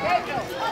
Pedro!